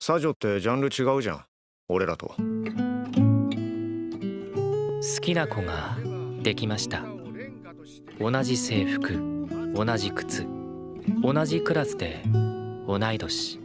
サジョってジャンル違うじゃん。俺らと好きな子ができました。同じ制服同じ靴同じクラスで同い年。